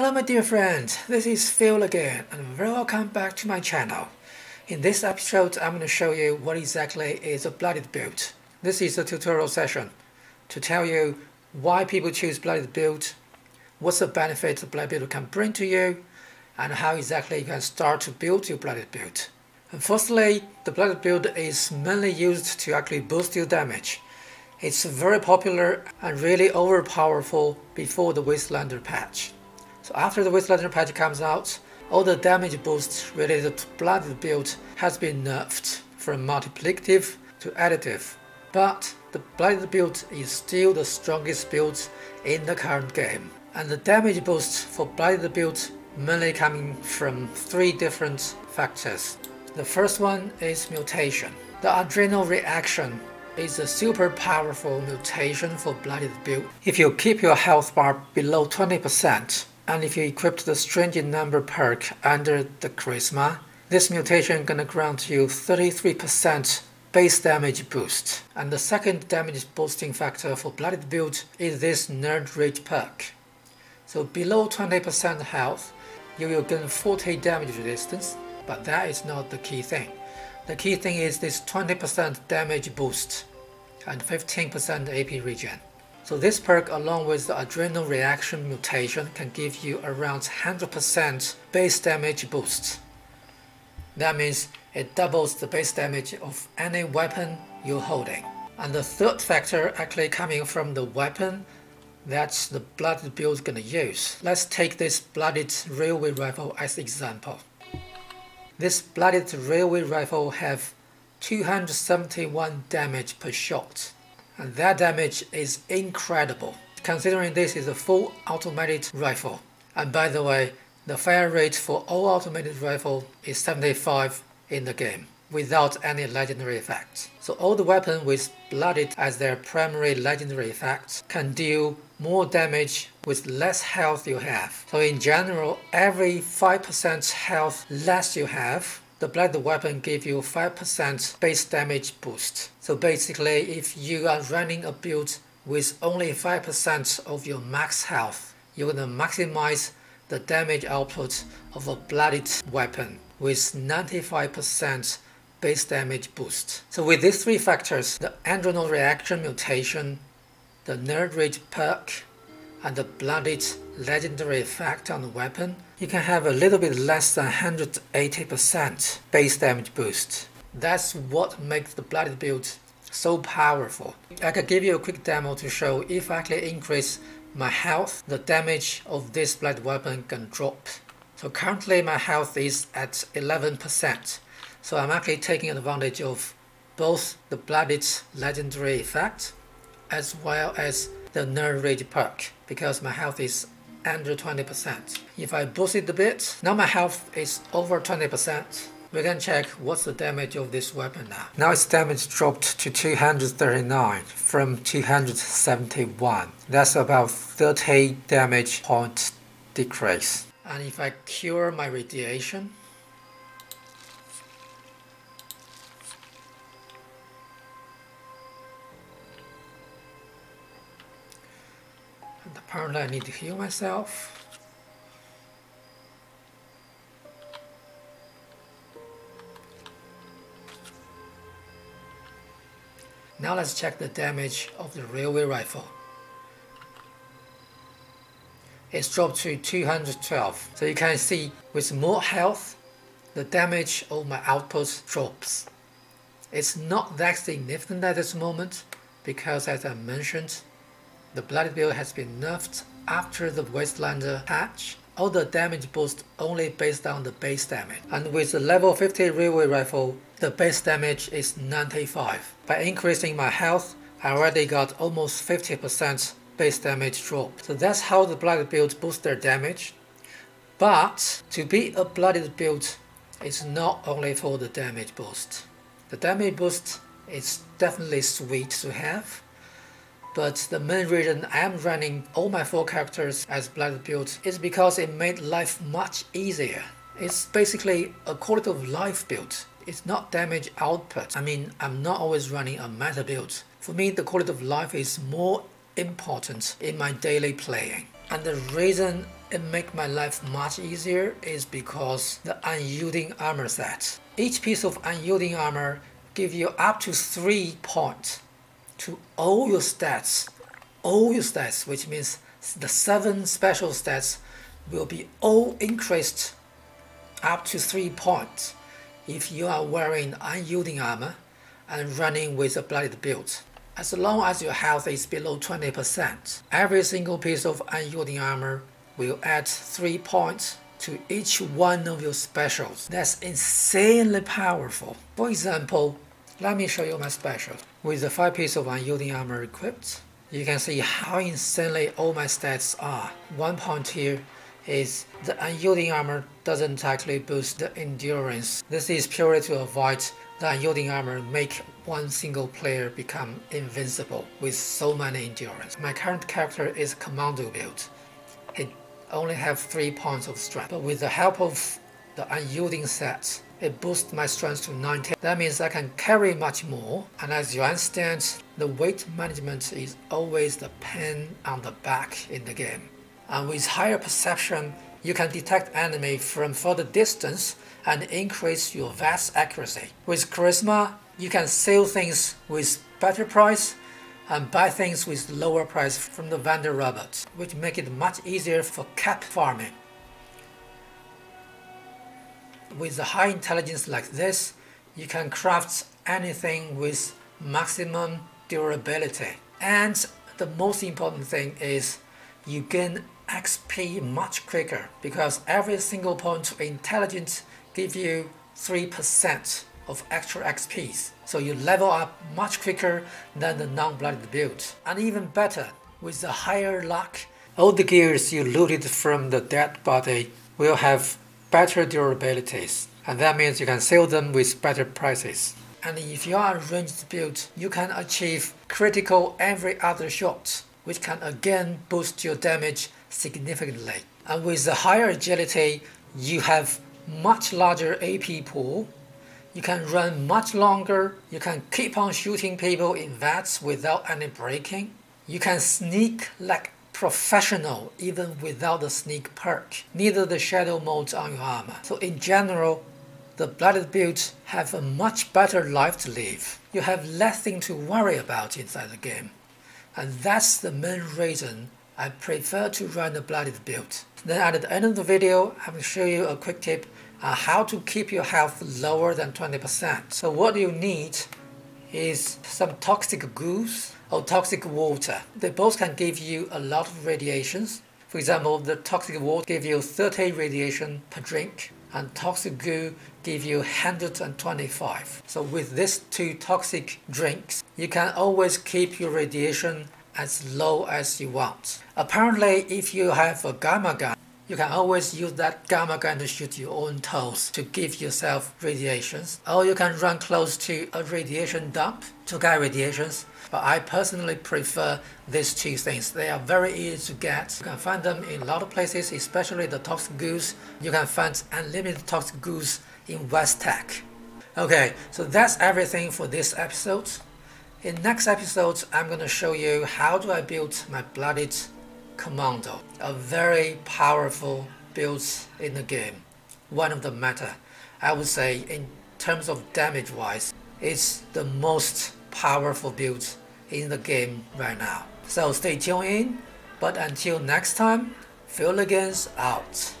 Hello my dear friends, this is Phil again and welcome back to my channel. In this episode I'm going to show you what exactly is a blooded build. This is a tutorial session to tell you why people choose blooded build, what's the benefits a blooded build can bring to you, and how exactly you can start to build your blooded build. And firstly, the blooded build is mainly used to actually boost your damage. It's very popular and really overpowerful before the Wastelander patch. So after the Wastelander patch comes out, all the damage boosts related to Blooded build has been nerfed from multiplicative to additive. But the Blooded build is still the strongest build in the current game. And the damage boosts for Blooded build mainly coming from three different factors. The first one is mutation. The adrenal reaction is a super powerful mutation for Blooded build. If you keep your health bar below 20%, and if you equip the Strange in Number perk under the charisma, this mutation gonna grant you 33% base damage boost. And the second damage boosting factor for Blooded build is this Nerd Rage perk. So below 20% health, you will gain 40 damage resistance, but that is not the key thing. The key thing is this 20% damage boost and 15% AP regen. So this perk along with the adrenal reaction mutation can give you around 100% base damage boost. That means it doubles the base damage of any weapon you're holding. And the third factor actually coming from the weapon that the blooded build is gonna use. Let's take this blooded railway rifle as example. This blooded railway rifle have 271 damage per shot and that damage is incredible, considering this is a full automated rifle. And by the way, the fire rate for all automated rifle is 75 in the game, without any legendary effects. So all the weapons with Blooded as their primary legendary effect can deal more damage with less health you have. So in general, every 5% health less you have the blood weapon gives you 5% base damage boost. So basically, if you are running a build with only 5% of your max health, you're gonna maximize the damage output of a blooded weapon with 95% base damage boost. So with these three factors, the adrenal reaction mutation, the nerd rage perk, and the blooded legendary effect on the weapon, you can have a little bit less than 180% base damage boost. That's what makes the blooded build so powerful. I can give you a quick demo to show if I actually increase my health, the damage of this blood weapon can drop. So currently my health is at 11%. So I'm actually taking advantage of both the blooded legendary effect as well as the nerd rage perk because my health is under 20%. If I boost it a bit, now my health is over 20%. We can check what's the damage of this weapon now. Now its damage dropped to 239 from 271. That's about 30 damage point decrease. And if I cure my radiation, And apparently I need to heal myself. Now let's check the damage of the railway rifle. It's dropped to 212. So you can see with more health, the damage of my output drops. It's not that significant at this moment because as I mentioned, the Bloody Build has been nerfed after the Wastelander patch. All the damage boost only based on the base damage. And with the level 50 railway rifle, the base damage is 95. By increasing my health, I already got almost 50% base damage drop. So that's how the Blooded build boosts their damage. But to be a Blooded build, it's not only for the damage boost. The damage boost is definitely sweet to have, but the main reason I am running all my four characters as blood build is because it made life much easier. It's basically a quality of life build. It's not damage output. I mean, I'm not always running a meta build. For me, the quality of life is more important in my daily playing. And the reason it makes my life much easier is because the unyielding armor set. Each piece of unyielding armor give you up to 3 points to all your stats. All your stats, which means the 7 special stats will be all increased up to 3 points if you are wearing unyielding armor and running with a blooded build. As long as your health is below 20%, every single piece of unyielding armor will add 3 points to each one of your specials. That's insanely powerful. For example, let me show you my special. With the 5 pieces of unyielding armor equipped, you can see how insanely all my stats are. One point here is the unyielding armor doesn't actually boost the endurance. This is purely to avoid the unyielding armor make one single player become invincible with so many endurance. My current character is commando build. It only have 3 points of strength, but with the help of the unyielding set, it boosts my strength to 90. That means I can carry much more, and as you understand, the weight management is always the pain on the back in the game. And with higher perception, you can detect enemy from further distance and increase your VATS accuracy. With Charisma, you can sell things with better price and buy things with lower price from the vendor robots, which make it much easier for cap farming. With a high intelligence like this, you can craft anything with maximum durability. And the most important thing is you gain XP much quicker because every single point of intelligence gives you 3% of extra XPs. So you level up much quicker than the non-blooded build. And even better, with the higher luck, all the gears you looted from the dead body will have better durabilities. And that means you can sell them with better prices. And if you are ranged build, you can achieve critical every other shot, which can again boost your damage significantly. And with the higher agility, you have much larger AP pool. You can run much longer. You can keep on shooting people in VATS without any breaking. You can sneak like professional even without the sneak perk. Neither the shadow modes on your armor. So in general, the blooded builds have a much better life to live. You have less thing to worry about inside the game. And that's the main reason I prefer to run the blooded build. Then at the end of the video, I will show you a quick tip on how to keep your health lower than 20%. So what you need is some toxic goos or toxic water. They both can give you a lot of radiations. For example, the toxic water give you 30 radiation per drink and toxic goo give you 125. So with these two toxic drinks, you can always keep your radiation as low as you want. Apparently, if you have a gamma gun, you can always use that gamma gun to shoot your own toes to give yourself radiations. Or you can run close to a radiation dump to get radiations. But I personally prefer these two things. They are very easy to get. You can find them in a lot of places, especially the Toxic Goos. You can find unlimited Toxic Goos in West Tek. Okay, so that's everything for this episode. In next episode, I'm going to show you how do I build my Blooded Commando, a very powerful build in the game. One of the meta, I would say in terms of damage wise, it's the most powerful build in the game right now. So stay tuned in, but until next time, Philligans out.